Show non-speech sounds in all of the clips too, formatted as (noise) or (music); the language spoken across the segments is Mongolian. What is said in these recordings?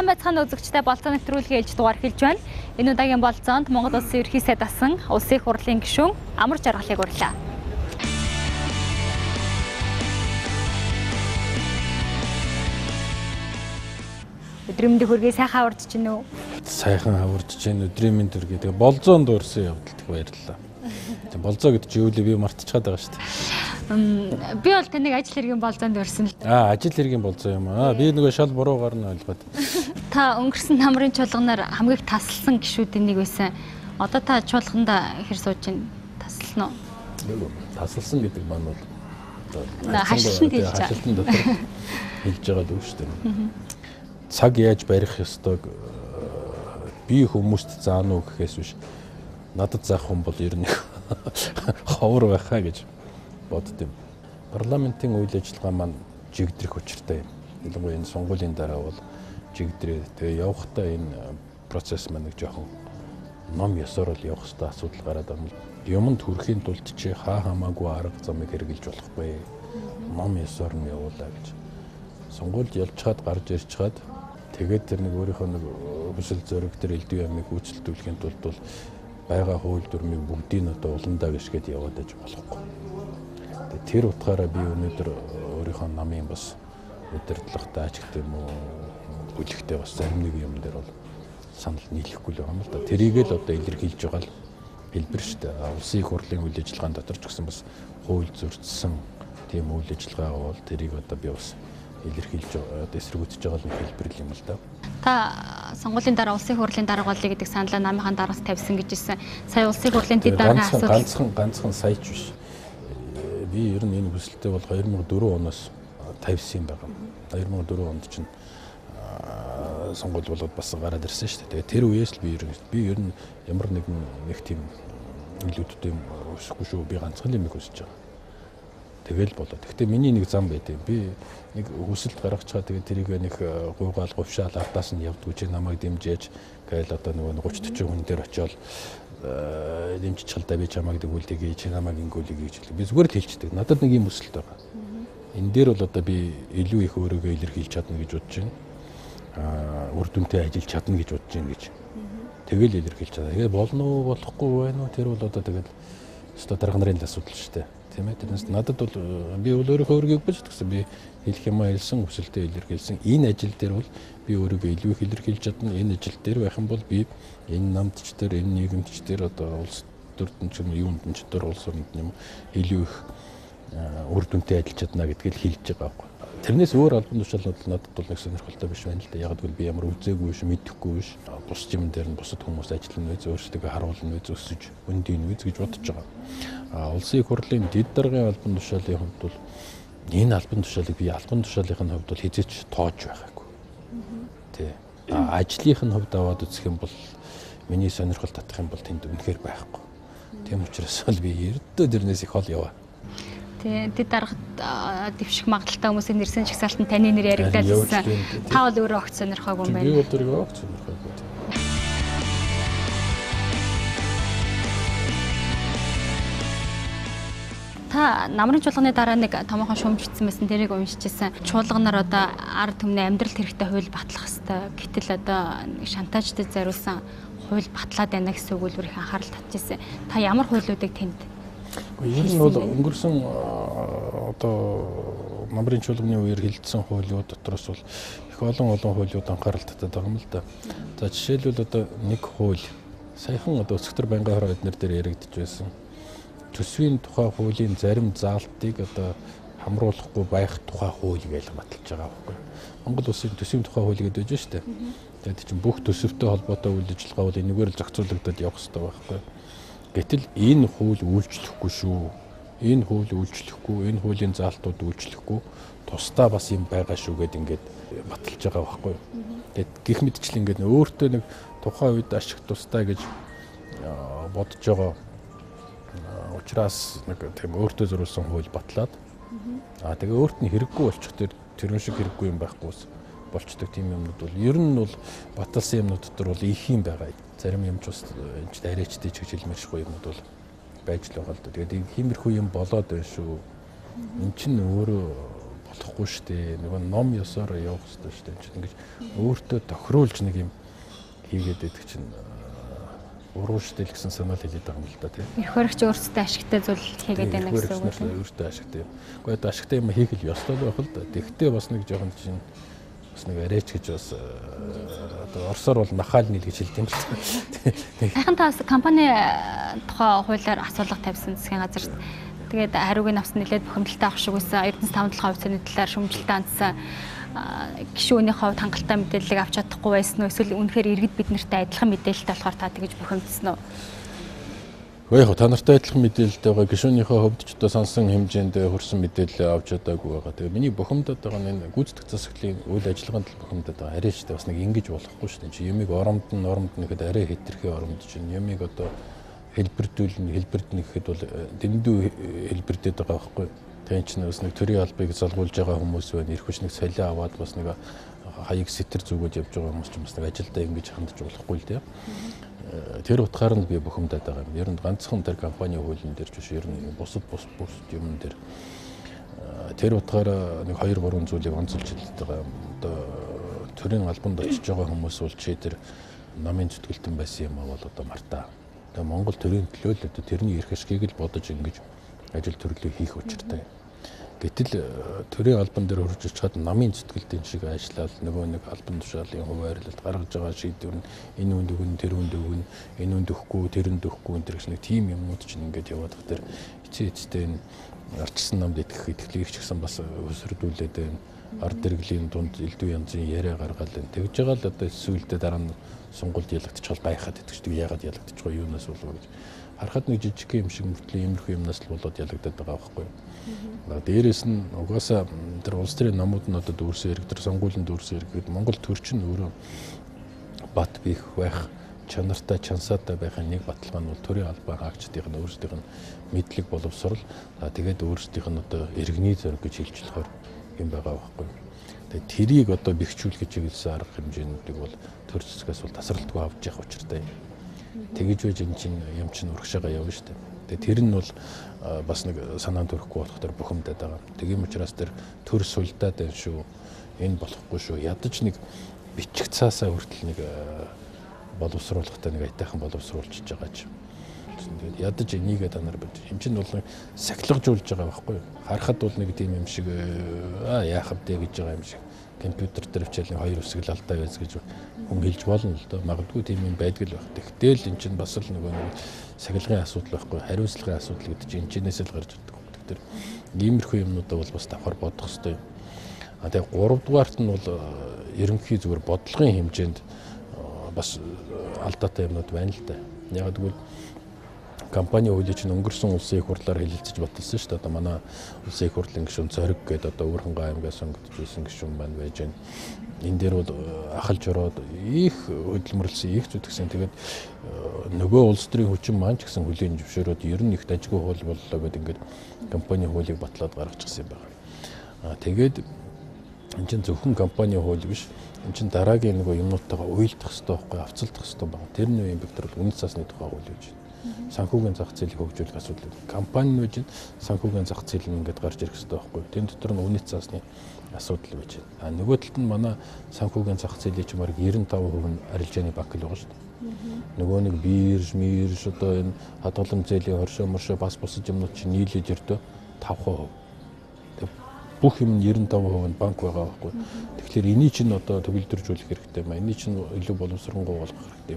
Сайн байцгаана үзэгчтэй болцоо нэвтрүүлгийн ээлж дугаар хэлж байна. Энэ удаагийн болцоонд Монгол Улсын ерхий сайд асан Улсын их хурлын гишүүн Амар Жаргалыг урлаа. Өдрийн мэндийг хүргэе сайхан аварч чинь үү? Сайхан аварч чинь өдрийн мэнд хүргэе. Тэгээ болзоонд урсан явдал баярлалаа. Тэгээ болзоо гэдэг чинь юу л би мартчихад байгаа шүү дээ. Би бол таныг ажил хэргийн болзоонд өрсөн л. Аа, ажил хэргийн болзоо юм аа. Би нөгөө шал буруугаар нь ойлгоод. (laughs) Та өнгөрсөн намрын чуулганаар хамгийн тасалсан гişүүдийн нэг байсан. Одоо та чуулганда хэр сууж байна? Тасална уу? Тасалсан гэдэг маань бол хашилтанд хэлж байгаа. Хашилтанд дотор (laughs) хэлж байгаа л үг шүү дээ. Цаг яаж барих ёстойг би хүмүүст заана уу гэхээс биш надад заах хүн бол ер нь (laughs) ховор байхаа гэж бодд юм. Парламентын үйл ажиллагаа маань жигдрэх учиртай юм. Ялангуяа энэ сонгуулийн дараа бол жигдрээ тэгээ явахдаа энэ процесс маань нэг жоохон ном ёсоор л явах хэрэгтэй асуудал гараад байна. Юмд хүрэхийн тулд чи хаа хамаагүй арга замыг хэрэгжилж болохгүй. Ном ёсоор нь явуулаа гэж. Сонгуульд явж чад гарч ирж чад тэгээд тэр нэг өөрийнхөө нэг хүсэл зориг төр элдв ямыг үйлчлүүлэхийн тулд бол байгаа хууль дүрмийг бүгдийг нь одоо уландаа гიშгээд яваад аж болохгүй тэр утгаараа би өнөөдөр өөрийнхөө намын бас удирдлагатай ач гэх юм уу бүлэгтэй бас зарим нэг юм дээр бол санал нийлэхгүй л байгаа юм л да. Тэрийг л одоо илэрхийлж байгаа л хэлбэр шүү дээ. Улсын их хурлын үйл ажиллагаанд дотор ч гэсэн бас хууль зөрчсөн тийм үйл ажиллагаа бол тэрийг одоо би бас илэрхийлж эсэргүүцэж байгаа нэг хэлбэр юм л да. Та сонгуулийн дараа улсын хурлын дарга болъё гэдэг саналаа намынхаа даргаас тавьсан гэж ирсэн. Сая улсын хурлын дэд даргын асуудал ганцхан ганцхан саяч биш би ер нь энэ хүсэлтээ бол 2004 оноос тавьсан юм байна. 2004 онд чинь сонгуул болоод бас гараад ирсэн шүү дээ. Тэгээ тэр үеэс л би ер нь би ер нь ямар нэгэн нэг тийм илүүдтэй юм өсөхгүй шүү. Би ганцхан юм хүсэж байгаа. Тэгэл болоо. Гэхдээ миний нэг зам байт юм. Би нэг хүсэлт гаргаж чаа тэгээ тэрийг нэг гуйгаал говшаал ардаас нь явдггүй чи намайг дэмжээж гээл одоо нөгөө 30 40 хүн дээр очиод дэмжиж чалдаа би чамайг дэгүүлдэг чи намайг ингүүлэг гэж хэлээ. Би зүгээр л хэлчихдэг. Надад нэг юм өсөлт байгаа. Энэ дээр бол одоо би илүү их өөрийгөө илэрхийлж чадна гэж бодож байна. Аа үр дүнтэй ажиллаж чадна гэж бодож байна гэж. Тэгэл илэрхийлж чадаа. Тэгээд болно уу болохгүй байна уу тэр бол одоо тэгэл өстой дарга нарын асуудал шүү дээ. Тийм ээ. Тэрнээс надад бол би бол өөрийнхөө өөрийгөө гэж гэсэн би хэлэх юм хэлсэн өсөлтөө илэрхийлсэн. Энэ ажил дээр бол би өөрийгөө илүү их илэрхийлж чадна. Энэ ажил дээр байх юм бол би энэ намдч дээр энэ нийгэмч дээр одоо улс төрдөн ч юм юунд ч төр улс орнд юм илүү их үр дүнтэй ажиллаж чадна гэдгийг хэлж байгаа байхгүй. Тэрнээс өөр албан тушаалууд надад бол нэг сонирхолтой биш байна л да. Яг гэвэл би ямар үзээгүй биш, мэдэхгүй биш. Бус юм дээр нь бусад хүмүүс ажиллана вэ, өөрсдөө харуулна вэ, өсөж өндийн вэ гэж бодож байгаа. А улсын их хурлын дэд даргын албан тушаалын хувьд бол энэ албан тушаалыг би албан тушаалын хувьд бол хизээч тоож байгаагүй. Тэ. Ажлынх нь хувьд аваад үзэх юм бол миний сонирхол татах юм бол тэнд үнэхээр байхгүй. Тийм учраас бол би ердөө дэрнээс их хол яваа. Тий, тэд дарагт дэвших магадaltaй хүмүүсийн нэрсэн чагсаалтанд таны нэр яригдаад ирсэн. Та бол өөрөө огт сонирхоогүй юм байна. Би бол өөрөө огт сонирхоогүй. Та намрын чуулганы дараа нэг томоохон шуумжчихсан байсан тэрийг уншижсэн. Чуулганаар одоо ард түмний амьдралд хэрэгтэй хууль батлах хэвээр. Гэтэл одоо шантажтай зориулсан хууль батлаад байна гэсэн үг үлвэрх анхаарал татчихсан. Та ямар хуулиудыг тэнд Ер нь бол өнгөрсөн одоо намрын чуулганы үеэр хилцсэн хуулиуд дотроос бол их олон олон хуулиуд анхаарал татаад байгаа юм л да. За жишээлбэл одоо нэг хууль саяхан одоо өсгтөр байнгын хороо эднэр дээр яригдж байсан. Төсвийн тухай хуулийн зарим заалтыг одоо хамруулахгүй байх тухай хууль гэж баталж байгаа байхгүй. Монгол улсын төсвийн тухай хууль гэдэг байж шүү дээ. Тэгээд чинь бүх төсөвтэй холбоотой үйл ажиллагаа бол энэгээр л зохицуулагдаад явах хэрэгтэй байхгүй. Гэтэл энэ хууль үйлчлэхгүй шүү. Энэ хууль үйлчлэхгүй, энэ хуулийн заалтууд үйлчлэхгүй тусдаа бас юм байгаа шүү гэд ингээд баталж байгаа байхгүй. Тэгэд гих мэдчлэн ингээд өөртөө нэг тухайн үед ашиг тусдаа гэж бодож байгаа учраас нэг тийм өөртөө зориулсан хууль батлаад аа тэгээ өөрт нь хэрэггүй болчих тэр тэрэн шиг хэрэггүй юм байхгүйс болчдөг тийм юмнууд бол ер нь бол баталсан юмнууд дотор бол их юм байгаа. Зарим юм ч бас энэ ч арайчдээ ч гэж хэлмэршгүй юмнууд бол байж л байгаа л да. Тэгээд тиймэрхүү юм болоод байна шүү. Эн чинь өөрөө болохгүй шүү дээ. Нөгөө ном ёсоор явах хэрэгтэй шүү дээ. Энд чинь ингэж өөртөө тохируулж нэг юм хийгээд идэх чинь урууштай л гэсэн санаал хэлээд байгаа юм л да тийм. Эрх баригч өөрсдөө ашигтай зүйл хийгээд байна гэсэн үг үү? Өөртөө ашигтай. Гэхдээ ашигтай юм хийх л ёстой байх л да. Тэгтээ бас нэг жоохон чинь бас нэг арайч гэж бас одоо орсоор бол нахаал нийл гэж хэлдэг юм л та. Сайхан таас компани тухай хуулиар асуулга тавьсан засгийн газарт тэгээд хариуг нь авсан нэлээд бухимдалтай авах шиг байсан. Эрдэнэс 5 хувьцааны талаар шүмжлэлтэй анцсан гişүүний хувьд хангалттай мэдээллийг авч чадахгүй байсан уу эсвэл үнэхээр иргэд бид нартай адилхан мэдээлэлтэй болохоор та тэгж бухимдсан уу? Яг та нартай адилхан мэдээлэлтэй байгаа гişүүнийхээ хувьд ч одоо сансан хэмжээнд хүрсэн мэдээлэл авч чадаагүй байгаа. Тэгээ миний бухимдаад байгаа нь гүйцэтгэх засаглалын үйл ажиллагаанд л бухимдаад байгаа. Арай ч бас нэг ингэж болохгүй шүү дээ. Чи ямиг оромд нь оромд нэхэд арай хэтэрхий оромд чинь ямиг одоо хэлбэрдүүлнэ хэлбэрд нэхэд бол дэндүү хэлбэрдэд байгаа байхгүй юу? Тэгэн чинь бас нэг төрийн албыг залгуулж байгаа хүмүүс байна. Ирэх хүч нэг солио аваад бас нэг хаяг сэтэр зүгөөд явж байгаа хүмүүс ч бас нэг ажилдаа ингэж хандж болохгүй л дээ. Тэр утгаар нь би бухимдаад байгаа юм. Ер нь ганцхан тэр компани хуулийн дээр ч биш ер нь бусад бус бус юм дээр тэр утгаараа нэг 2 3 зүйлийг онцолж хэлдэг байгаа юм. Одоо төрийн албанд очиж байгаа хүмүүс бол чи тэр намын зүтгэлтэн байсан юм бол одоо мартаа. Тэгээ Монгол төрийн төлөө л одоо тэрний эрх ашгийг л бодож ингэж ажил төрлөө хийх учиртай. Гэтэл э, төрийн албан дээр хурж очиход намын зүтгэлтийн шиг ажиллаад нөгөө нэг албан тушаалын хуваарлалт гаргаж байгаа шийдвэр нь энэ үнд өгнө тэр үнд өгнө энэ үнд өхгүй тэр үнд өхгүй энэ гэж нэг тим юмнууд чинь ингээд яваад байгаа тэр эцээ эцтэй энэ арчсан намд итгэх итгэлийг ч гэсэн бас өсөрдүүлээд байна ард иргэлийн дунд элдв янзын яриа гаргаад байна. Тэгж байгаа л одоо сүүлдээ дараа нь сунгуулд ялагдчихвал байхад итгэждэг яагаад ялагдчих вэ юунаас болов гэж харахад нэг жижиг юм шиг мөртлөө иймэрхүү юмнаас л болоод ялагдаад байгаа байхгүй юу. Дээрээс нь угаасаа тэр улс төрийн номууд нь одоо дүүрсэн хэрэг тэр сонгуулийн дүүрсэн хэрэг Монгол төрчин өөрөө бат бих байх чанартай чансаатай байхын нэг баталгаа нь бол төрийн албаа хаагчдын өөрсдийнх нь мэдлэг боловсрал тэгээд өөрсдийнх нь одоо иргэний зориг гэж хэлж болохоор юм байгаа байхгүй. Тэгээд тэрийг одоо бэхжүүлэх чиглэсэн арга хэмжээнүүдийг бол төр зэсгээс бол тасралтгүй авч явах учиртай юм тэгэж байж эн чинь юм чинь урагшаага явна шүү дээ. Тэгээ тэр нь бол бас нэг санаанд төрөхгүй болох төр бухимдаад байгаа. Тийм учраас тэр төр сулдаад байна шүү. Энэ болохгүй шүү. Ядаж нэг бичих цаасаа хүртэл нэг боловсруулахтай нэг айтайхан боловсруулж байгаа ч. Тэгээд ядаж энийгээ та нар бод. Эм чинь бол сахилгажуулж байгаа байхгүй юу? Харахад бол нэг тийм юм шиг аа яах вэ гэж байгаа юм шиг компьютер дээр хичээлийн хоёр үсгэл алдаа байз гэж хүн хэлж болно л доо. Магадгүй тийм юм байдаг л байх. Тэгтэл эн чинь бас л нөгөө нэг сахилгын асуудал байхгүй хариуцлагын асуудал гэдэг чинь энэчнээс л гарч ирдэг. Тэгэхээр иймэрхүү юмнуудаа бол бас давхар бодох хэрэгтэй юм. А тэгээ 3 дугаарт нь бол э, ерөнхий зүгээр бодлогын хэмжээнд э, бас э, алдаатай юмнууд байна л да. Яг гэвэл компани хуулийн чинь өнгөрсөн улсын их хурлаар хэлэлцэж баталсан шүү дээ. Одоо манай улсын их хурлын гишүүн Зориг гэдэг одоо Өөрхөнгөө аймгаас сонгогдож ирсэн гишүүн байна байж байна. Энэ дээр бол э, ахалж ороод их хөдөлмөрлсөн, их зүтгэсэн. Тэгээд э, нөгөө улс төрийн хүчин маань ч гэсэн хүлийн зөвшөөрөөд ер нь их дажгүй хууль боллоо гэдэг ингээд компани хуулийг батлаад гаргачихсан юм байна. Аа тэгээд энэ чинь зөвхөн компани хууль биш эн чинь дараагийн нөгөө юмнуудтайгаа уйлдах хэрэгтэй байхгүй авцалдах хэрэгтэй байна. Тэр нь юу юм бэ гэхээр үнэт цаасны тухай хууль гэж байна санхүүгийн зах зээлийг хөгжүүлэх асуудал. Компаниуд нь санхүүгийн зах зээл нь ингээд гарч ирэх хэрэгтэй байхгүй. Тэн дотор нь үнэт цаасны асуудал байж байна. А нөгөө талд нь манай санхүүгийн зах зээлийн ч бараг 95% нь арилжааны банк л байгаа шүү дээ. Нөгөө нэг бирж, мирж одоо энэ хадгалан зээлийн хоршоо моршоо бас бусад юмнууд чинь нийлээд ердөө 5%. Бүх юм нь 95% нь банк байгаа байхгүй. Тэгэхээр энийг чинь одоо төгөлдржүүлэх хэрэгтэй юм. Энийг чинь илүү боловсронгуй болгох хэрэгтэй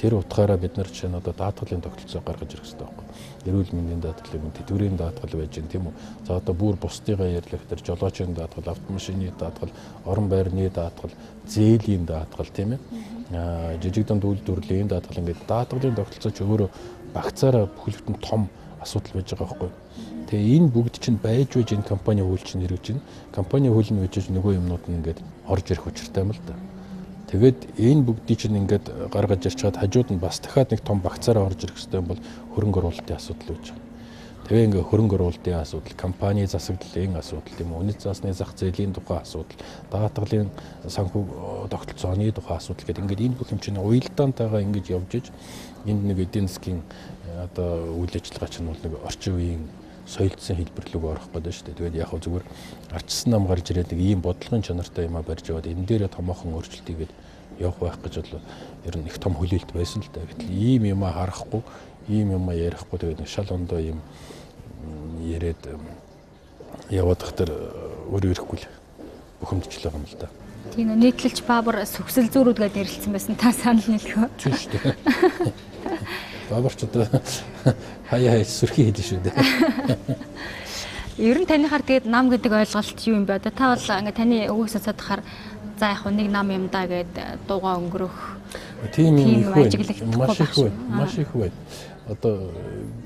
Тэр утгаараа бид нар чинь одоо даатгалын тогтолцоо гаргаж ирэх хэрэгтэй байхгүй. Эрүүл мэндийн даатгал, тэтгэврийн даатгал байж гэн тийм үү. За одоо бүр бусдыгаа ярьлах тэр жолоочийн даатгал, автомашины даатгал, орон байрны даатгал, зээлийн даатгал тийм ээ. Аа жижиг дунд үйлдвэрлэлийн даатгал ингээд даатгалын тогтолцоо ч өөрөө багцаараа бүхэлдэн том асуудал байж байгаа байхгүй. Тэгээ энэ бүгд чинь байж байж энэ компани хөл чинь хэрэгж байна. Компани хөл нь үжиж нөгөө юмнууд нь ингээд орж ирэх учиртай юм л да. Тэгээд энэ бүгдийг чинь ингээд гаргаж ирчихэд хажууд нь бас дахиад нэг том багцаараа орж ирэх хэрэгтэй бол хөрөнгө оруулалтын асуудал үүж байгаа. Тэгээ ингээ хөрөнгө оруулалтын асуудал, компани засаглалын асуудал тийм үү, үнэт заасны зах зээлийн тухай асуудал, даатгалын санхүү тогтолцооны тухай асуудал гэдэг ингээд энэ бүх юм чинь уялдаантайгаа ингэж явж иж энд нэг эдийн засгийн одоо үйл ажиллагаа чинь бол нэг орчин үеийн соёлдсон хэлбэр рүү орох гэдэг шүү дээ. Тэгээд яг хөө зүгээр арчсан нам гарч ирээд нэг ийм бодлогын чанартай юм а барьж яваад энэ дээрээ томоохон өөрчлөлт хийгээд явах байх гэж бол ер нь их том хүлээлт байсан л да. Гэтэл ийм юм а харахгүй, ийм юм а ярихгүй тэгээд нэг шал ондоо ийм яриад яваад хатар өөр ирэхгүй л бухимдчлаа юм л да. Тийм нөө нийтлэлч баабар сүхсэл зүүрүүдгээд нэрлэлсэн байсан та санал нийлхөө. Тийм шүү дээ. (laughs) Баабарч одоо хаяа хаяа сүрхий хийдэж шүү дээ. (laughs) Ер нь танихаар тэгээд нам гэдэг ойлголт юу юм бэ? Одоо та бол ингээ таны өвөг сонсохоор за яг нэг нам юм да гэд дууга өнгөрөх. Тийм юм их бай. Маш их бай. Маш их бай. Одоо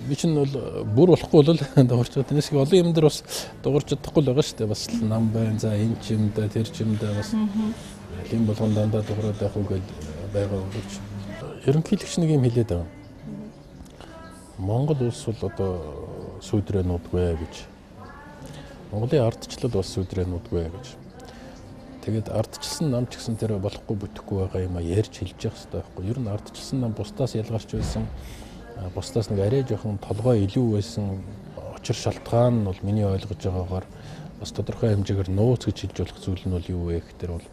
би чинь бол бүр болохгүй бол (laughs) дуурч байгаа. Тэрнээс олон юм дээр бас дуурч чадахгүй л байгаа шүү дээ. Бас нам байна. За энэ ч юм да, тэр ч юм да бас юм болгон дандаа дуурайд байх уу гэд байгаа гэж. Ерөнхийлөгч нэг юм хэлээд байгаа. Монгол улс бол одоо сүйдрээ нуудгүй гэж. Монголын ардчлал бас сүйдрээ нуудгүй гэж. Тэгээд ардчилсан нам ч гэсэн тэр болохгүй бүтэхгүй байгаа юм а ярьж хэлж явах хэрэгтэй байхгүй. Ер нь ардчилсан нам бусдаас ялгарч байсан бусдаас нэг арай жоохон толгой илүү байсан учир шалтгаан нь бол миний ойлгож байгаагаар бас тодорхой хэмжээгээр нууц гэж хэлж болох зүйл нь бол юу вэ гэхээр бол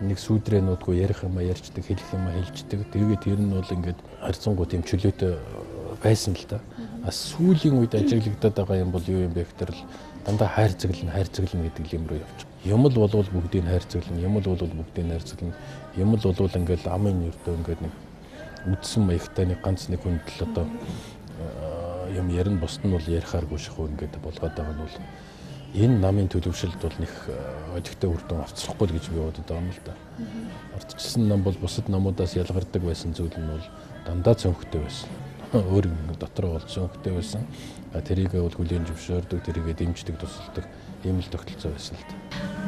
нэг сүудрэнүүдгүй ярих юм а ярьждаг хэлэх юм а хэлждэг. Тэгээд тэр нь бол ингээд харьцангуй тийм чөлөөтэй байсан л да. А сүүлийн үед ажиглагдаад байгаа юм бол юу юм бэ гэхээр л дандаа хайр цэглэн хайр цэглэн гэдэг юм руу явчих. Юм л болвол бүгдийг хайр цэглэн, юм л болвол бүгдийг хайр цэглэн, юм л болвол ингээд амын өртөө ингээд нэг үдсэн маягтай нэг ганц нэг хүнд л одоо юм ярина бусд нь бол ярихааргүй шахуу ингээд болгоод байгаа нь бол энэ намын төлөвшөлд бол нэг одигтой үр дүн авцрахгүй гэж би бодод байгаа юм л да. Ардчилсан нам бол бусад намуудаас ялгардаг байсан зүйл нь бол дандаа цөнхтэй байсан. Өөр дотроо бол цөнхтэй байсан. Тэрийг бол хүлийн зөвшөөрдөг, тэрийг дэмждэг, тусалдаг ийм л тогтолцоо байсан л да.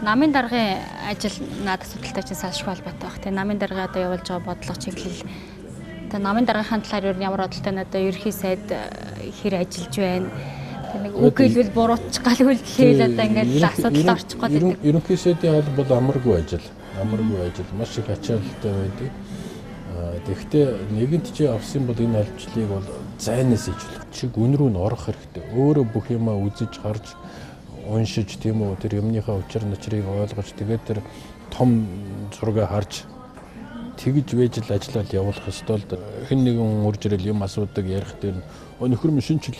Намын даргын ажил наад асуудалтай чинь салшгүй холбоотой баг. Тэгээ намын дарга одоо явуулж байгаа бодлого чиглэл Тэгээ намын дараагийн талаар нь ямар бодолтой нь одоо ерхий сайд э, хэр ажиллаж байна. Тэгээ нэг үг хэлбэл буруутчих гал үлдэхэл одоо ингээд асуудал орчих гээд байдаг. Ерөнхий сайдын холбол амаргүй ажил. Амаргүй ажил маш их ачаалттай байдаг. Тэгэхдээ нэгэнт чи авсан бол энэ албачлыг бол зайнаас ижлэх чиг үн рүү нь орох хэрэгтэй. Өөрөө бүх юмаа үзэж харж уншиж тийм үү тэр юмныхаа учир начрыг ойлгож тэгээд тэр том зураг харж тэгж вэж л ажиллаад явуулах ёстой л хэн нэгэн урж ирэл юм асуудаг ярих дээр нөхөр минь шинжил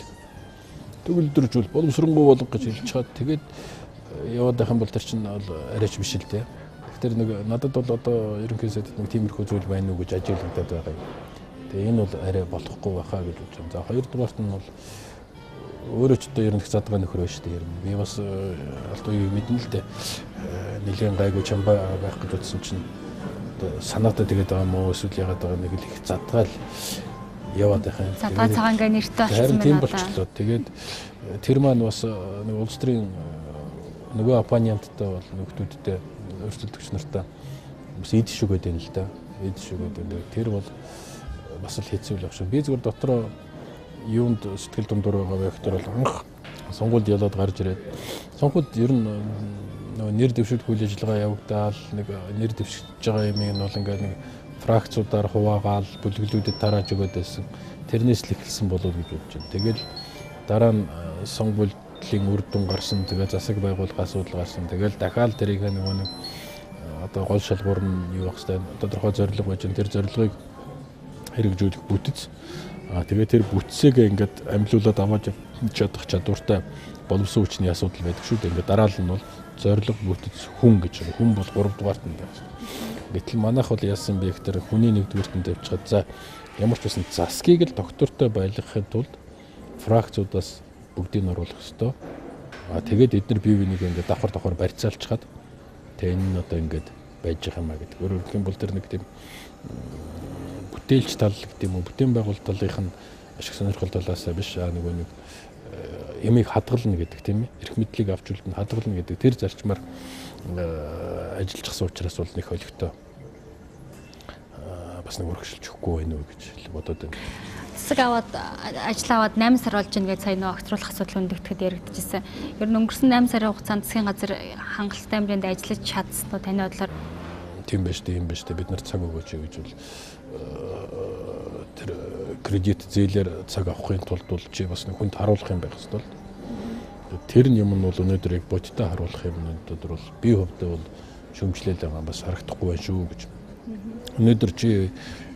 төгөлдржүүл боловсронгуй болго гэж хэлж чад тэгээд э, яваад байх юм бол тэр чинь арайч биш л дээ. Тэгэхээр нэг надад бол одоо ерөнхийдөө нэг тиймэрхүү зүйл байна уу гэж ажиглагдаад байгаа юм. Тэгээ энэ бол арай болохгүй байхаа гэж бодож байна. За хоёрдугаарт нь бол өөрөө ч одоо ер нь их задгаа нөхөр байж тээ. Би бас э, алт үеийг мэднэ л дээ. Э, Нилээн гайгүй чамбай байх гэж утсан чинь санаатаа тэгээд байгаа юм уу эсвэл ягаад байгаа нэг л их задгаал яваад байх юм. Задгаа цагаан гэ нэртэй болчихсон байна. Тийм болчихлоо. Тэгээд э, тэр маань бас нэг улс төрийн нөгөө оппоненттай бол нөхдүүдтэй өрсөлдөгч нартай бас ийд шүгээд байна л да. Ийд шүгээд байна. Тэр бол бас л хэцүү л баг шүү. Би зүгээр дотроо юунд сэтгэл дундуур байгаа вэ гэхээр бол анх сонгуульд ялаад гарч ирээд сонгуульд ер нь нөгөө нэр дэвшүүлэх үйл ажиллагаа явагдаал нэг нэр дэвшиж байгаа юм нь бол ингээд нэг фракцуудаар хуваагаал бүлэглүүдэд тарааж өгöd байсан. Тэрнээс л эхэлсэн болов гэж бодож байна. Тэгэл дараа нь э, сонгуулийн үр дүн гарсан. Тэгээ засаг байгуулах асуудал гарсан. Тэгэл дахиад тэрийг нөгөө нэг э, одоо гол шалгуур нь юу байх хэвээр тодорхой зорилго байж тэр зорилгыг хэрэгжүүлэх бүтэц. Аа тэгээ тэр бүтцийг ингээд амлиулаад аваад чадах чадвартай боловсон хүчний асуудал байдаг шүү дээ. Ингээд дараал нь бол зориг бүтэц хүн гэж байна. Хүн бол 3 дугаарт нь байна. Гэтэл манайх бол яасан бэ гэхээр хүний нэгдүгüүрт нь тавьчихад за ямар ч байсан засгийг л доктортой байлгахын тулд фракцуудаас бүгдийг нь оруулах ёстой. А тэгээд эдгээр бие биенийг ингээд давхар давхар барьцаалчаад тэгээ энэ нь одоо ингээд байж байгаа юм а гэдэг. Өөрөөр хэлбэл бол тэр нэг тийм бүтээлч тал гэдэг юм уу бүтээн байгуулалт талынх нь ашиг сонирхол талаас биш а нөгөө нэг ямыг хадгална гэдэг тийм ээ. Эрх мэдлийг авч үлдэн хадгална гэдэг тэр зарчмаар э, ажиллажсан учраас бол нэг холигтой э, бас нэг өргөжлж өгөхгүй байна уу гэж бодоод байна. Засаг аваад ажил аваад 8 сар болж байна гэж сая нөө огцруулах асуудал өндөгдөд яригдчихсэн. Ер нь өнгөрсөн 8 сарын хугацаанд засгийн газар хангалттай хэмжээнд ажиллаж чадсан уу таны бодлоор? Тийм байж тээ, юм байж тээ. Бид нар цаг өгөөч гэж бол тэр кредит зээлээр цаг авахын тулд бол чи бас нэг хүнд харуулах юм байх хэвээр Тэр юм нь бол өнөөдөр яг бодиттой харуулах юм өнөөдөр бол би хувьдаа бол шөмжлээд байгаа бас харагдахгүй байна шүү гэж. Өнөөдөр чи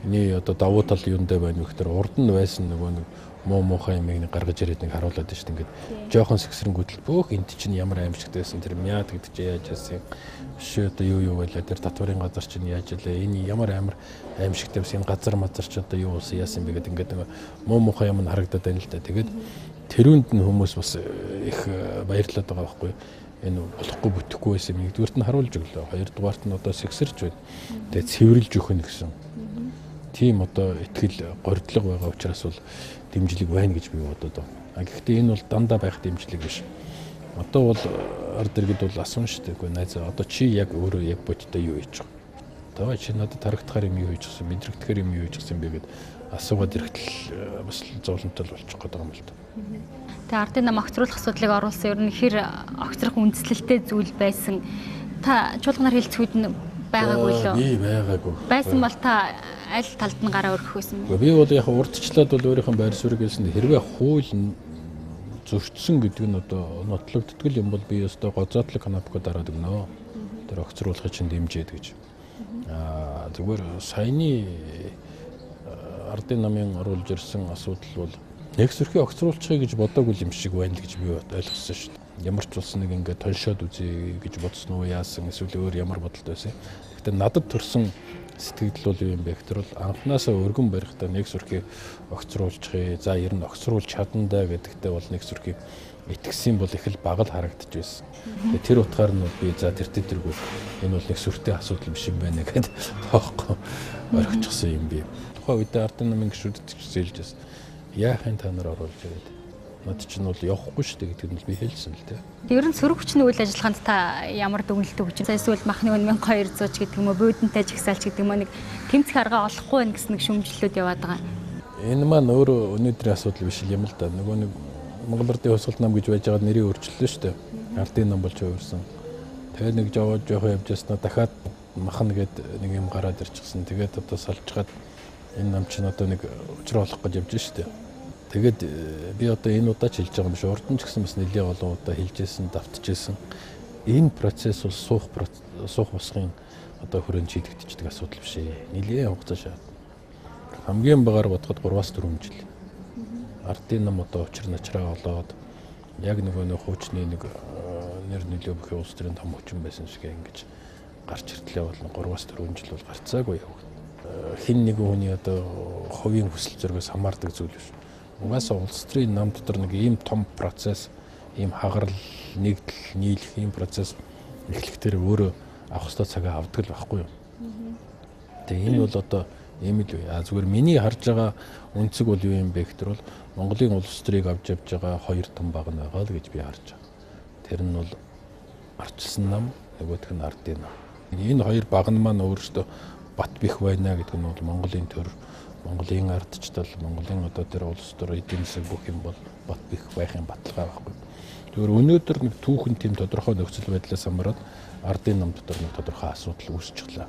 энэ одоо давуу тал юундаа байна вэ гэхээр урд нь байсан нөгөө нэг муу муухай юмыг нэг гаргаж ирээд нэг харуулад байна шүү дээ. Ингээд жоохон сэгсрэнгүүтэл бөөх энд чинь ямар аимшигтай байсан? Тэр мяд гэдэг чи яаж яасан шээ одоо юу юу байлаа? Тэр татварын газар чинь яаж илээ энэ ямар амар аимшигтай байсан энэ газар мазар ч одоо юу болсон? Яасан бэ гэдэг ингээд муу муухай юм харагдаад байна л да. Тэгээд тэрүүнд нь хүмүүс бас их баярлаад байгаа байхгүй энэ болохгүй бүтэхгүй байсан юм. Нэгдүгээрт нь харуулж өглөө. Хоёрдугаарт нь одоо сэгсэрч байна. Тэгээ цэвэрлж өгөх гэсэн. Тийм одоо ихтгэл гордлого байгаа учраас бол дэмжлэг байна гэж би бодод байна. А гэхдээ энэ бол дандаа байх дэмжлэг биш. Одоо бол ард иргэд бол асуун шүү дээ. Гэхдээ найзаа одоо чи яг өөрөө яг бодтой юу хийж байгаа. Одоо чи надад тарагдахаар юм юу хийж гисэн, мэдрэгдэхээр юм юу хийж гисэн бэ гэд асуугаад ирэхтэл э, бас зовлонтой болчих гээд байгаа юм л да. Тэгээ ардын нам огцруулах асуудлыг оруулсан ер нь хэр огцрох үндслэлтэй зүйл байсан. Та чуулганаар хэлцүүд нь байгаагүй лөө. Би байгаагүй. Байсан бол та аль талд нь гараа өргөх байсан бэ? Би бол яг урдчлаад бол өөрийнхөө байр суурийг хэлсэн хэрвээ хууль зөрчсөн гэдэг нь одоо нотлогдтгол юм бол би өстой гоцоотлог канапко дараад өгнө. Тэр огцруулахыг чинь дэмжиж гэж. Аа зүгээр саяны ардын намын оруулж ирсэн асуудал бол яг сөрхий огцруулчихъя гэж бодоогүй юм шиг байна л гэж би ойлгосон шүү дээ. Ямар ч болсон нэг ингээд тоншоод үзье гэж бодсон уу яасан эсвэл өөр ямар бодолтой байсан. Гэхдээ надад төрсэн сэтгэл бол юу юм бэ гэхээр бол анханасаа өргөн барихтаа нэг сүрхий огцруулчихъя. За ер нь огцруулж чадандаа гэдэгтээ бол нэг сүрхий итгэсэн бол их л багал харагдаж байсан. Тэр утгаар нь би за тэр тэргүй энэ бол нэг сүртэй асуудал биш юм байна гэдэг тоохгүй (laughs) орхичихсан юм би. Тухайн үед ардын намын ч зээлжсэн. Яахын та нар оруулж ирээд над чинь бол явахгүй шүү дээ гэдгийг нь би хэлсэн л дээ. Ер нь сөрөг хүчний үйл ажиллагаанд та ямар дүгнэлт өгч байна? Эсвэл махны өн 1200 ч гэдэг юм уу, буудантай жигсаалч гэдэг юм уу нэг тэмцэх арга олохгүй байх гэсэн нэг шүмжлэлүүд яваад байгаа. Энэ маань өөрөө өнөөдрийн асуудал биш юм л да. Нөгөө нэг Монгол Ардын Хувьсгалт нам гэж байж байгаа нэрийг өөрчилсөн шүү дээ. Ардын нам болж хувирсан. Тэгээд нэг жоо жоохон явж яснаа дахиад махна гэд нэг юм гараад ирчихсэн. Тэгээд одоо салжгаад энэ нам чинь одоо нэг учраа олох гэж явж шүү дээ Тэгээд э, би одоо энэ удаа ч хэлж байгаа юм биш. Урд нь ч гэсэн бас нэлээд олон удаа хэлжсэн, давтжсэн. Энэ процесс бол суух суух босгын одоо хүрээнд шийдэгдчихдэг асуудал биш ээ. Нэлээд хугацаа шаад. Хамгийн багаар бодоход 3-4 жил. Ардын нам одоо учир начраа олоод яг нөгөө нөх хуучны нэг э, нэр нөлөө бүхий улс төрийн том хүчин байсан шиг ингэж гарч иртлээ болно 3-4 жил бол гарцаагүй явах. Хин нэгэн хүний одоо хувийн хүсэл зоригоос хамаардаг зүйл биш Угаасаа улс төрийн нам дотор нэг ийм том процесс, ийм хагарал, нэгдэл, нийлэх ийм процесс эхлэхдээ өөрөө авах ёстой цагаа авдаг л байхгүй юу. Тэгээ энэ бол одоо ийм л үе. А зүгээр миний харж байгаа үнцэг бол юу юм бэ гэхээр бол Монголын улс төрийг авч явж байгаа хоёр том баг байгаа л гэж би харж байгаа. Тэр нь бол арчилсан нам, нөгөөх нь ардын нам. Энэ хоёр баг нь маань өөрөөсөө бат бих байна гэдэг нь бол Монголын төр Монголын ардчтал, Монголын одоо тэр улс төр эдийн засаг бүх юм бол бат бих байхын баталгаа байхгүй. Тэгэхээр өнөөдөр нэг түүхэн тийм тодорхой нөхцөл байдлаас хамаарат ардын нам дотор нэг тодорхой асуудал үүсчихлээ.